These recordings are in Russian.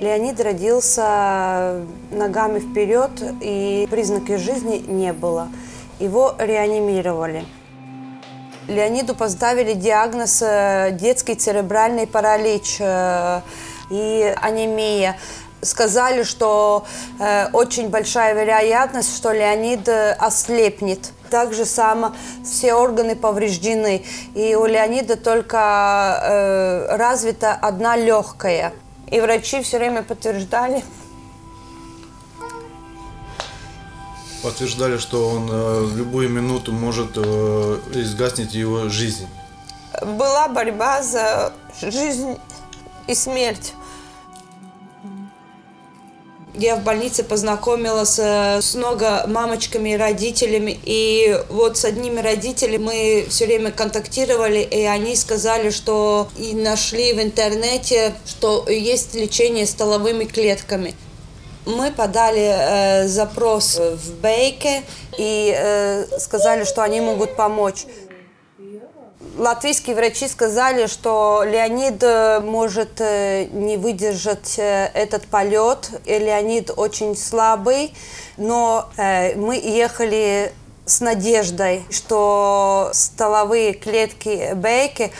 Леонид родился ногами вперед, и признаков жизни не было. Его реанимировали. Леониду поставили диагноз э, детский церебральный паралич э, и анемия. Сказали, что э, очень большая вероятность, что Леонид ослепнет. Также само все органы повреждены. И у Леонида только э, развита одна легкая. И врачи все время подтверждали, подтверждали, что он э, в любую минуту может э, изгаснуть его жизнь. Была борьба за жизнь и смерть. Я в больнице познакомилась э, с много мамочками и родителями. И вот с одними родителями мы все время контактировали, и они сказали, что и нашли в интернете, что есть лечение столовыми клетками. Мы подали э, запрос в Бейке и э, сказали, что они могут помочь. Латвийские врачи сказали, что Леонид э, может э, не выдержать э, этот полет. Леонид очень слабый, но мы ехали с надеждой, что столовые клетки Бейки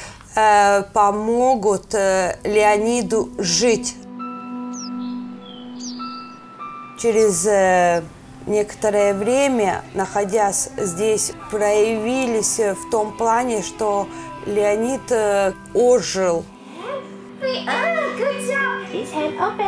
помогут Леониду жить через некоторое время, находясь здесь, проявились в том плане, что Леонид э, ожил.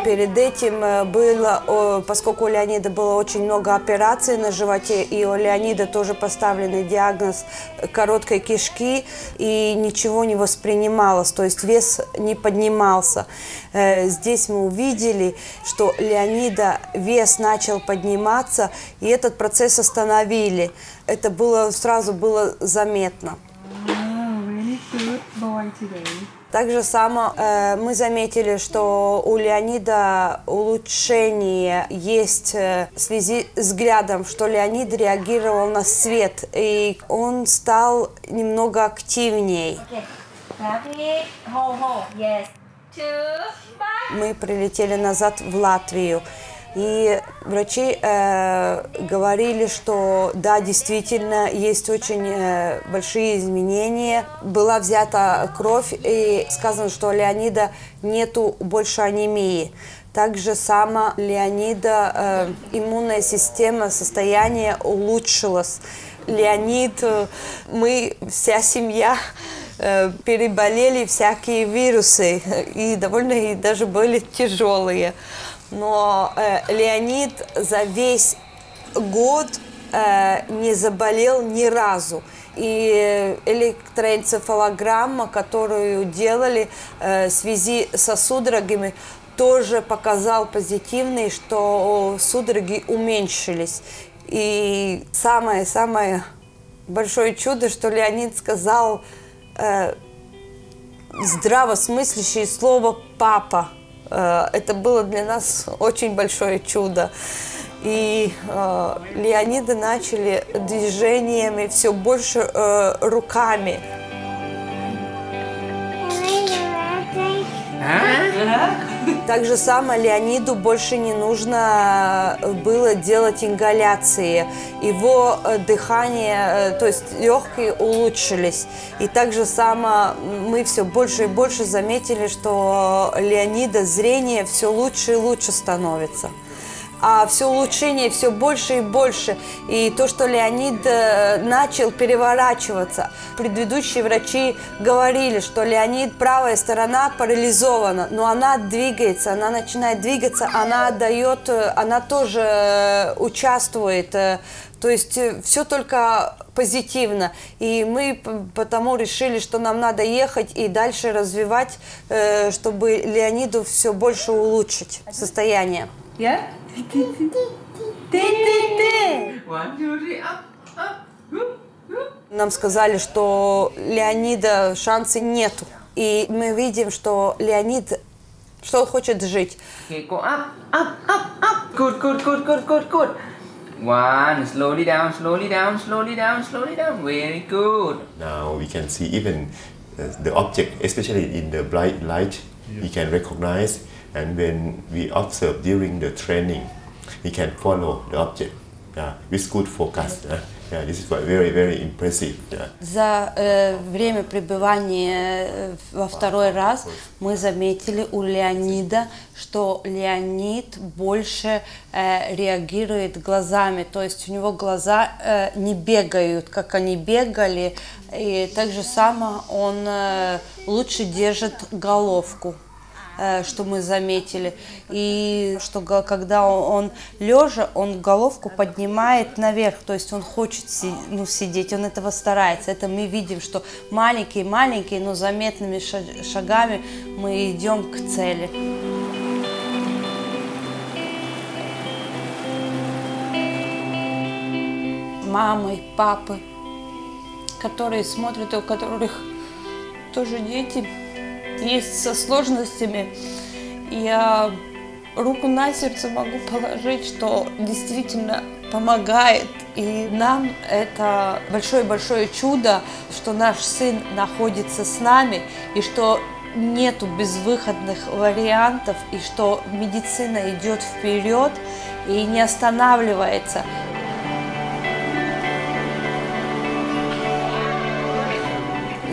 Перед этим э, было, поскольку у Леонида было очень много операций на животе, и у Леонида тоже поставленный диагноз короткой кишки, и ничего не воспринималось, то есть вес не поднимался. Э, здесь мы увидели, что Леонида вес начал подниматься, и этот процесс остановили. Это было сразу было заметно. Также само э, мы заметили, что у Леонида улучшение есть э, в связи с взглядом, что Леонид реагировал на свет, и он стал немного активней. Мы прилетели назад в Латвию. И врачи э, говорили, что да, действительно, есть очень э, большие изменения. Была взята кровь, и сказано, что у Леонида нету больше анемии. Также сама Леонида э, иммунная система, состояние улучшилось. Леонид, э, мы, вся семья э, переболели всякие вирусы, и довольно и даже были тяжелые но э, Леонид за весь год э, не заболел ни разу. И электроэнцефалограмма, которую делали э, в связи со судорогами, тоже показал позитивный, что судороги уменьшились. И самое-самое большое чудо, что Леонид сказал э, здравосмыслящее слово «папа». Э, это было для нас очень большое чудо. И э, Леониды начали движениями все больше э, руками. Так же самое Леониду больше не нужно было делать ингаляции. Его э, дыхание, э, то есть легкие улучшились. И так же самое мы все больше и больше заметили, что Леонида зрение все лучше и лучше становится а все улучшение все больше и больше. И то, что Леонид э, начал переворачиваться. Предыдущие врачи говорили, что Леонид правая сторона парализована, но она двигается, она начинает двигаться, она дает, э, она тоже э, участвует. То есть все только позитивно. И мы потому решили, что нам надо ехать и дальше развивать, чтобы Леониду все больше улучшить состояние. Yeah? Нам сказали, что Леонида шансы нету. И мы видим, что Леонид, что он хочет жить. Okay, go up, up, up, up. Good, good, good, good, good, good. One, slowly down, slowly down, slowly down, slowly down. Very good. Now we can see even uh, the object, especially in the bright light, yeah. we can recognize And when we observe during the training, he can follow the object yeah, with good focus. Yeah. Yeah, this is very, very impressive. Yeah. За э, время пребывания э, во второй раз мы заметили у Леонида, что Леонид больше э, реагирует глазами, то есть у него глаза э, не бегают, как они бегали, и так же само он э, лучше держит головку. Э, что мы заметили. И что когда он лежа, он головку поднимает наверх, то есть он хочет ну, сидеть, он этого старается. Это мы видим, что маленькие-маленькие, но заметными шагами мы идем к цели. Мамы, папы, которые смотрят, у которых тоже дети есть со сложностями. Я руку на сердце могу положить, что действительно помогает. И нам это большое-большое чудо, что наш сын находится с нами, и что нету безвыходных вариантов, и что медицина идет вперед и не останавливается.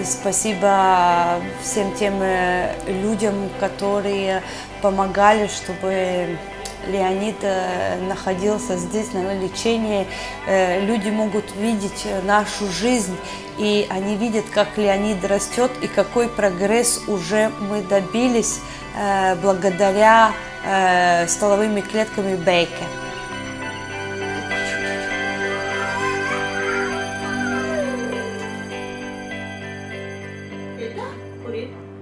Спасибо всем тем э, людям, которые помогали, чтобы Леонид э, находился здесь на лечении. Э, люди могут видеть нашу жизнь, и они видят, как Леонид растет и какой прогресс уже мы добились благодаря столовыми клетками Бейке. Put it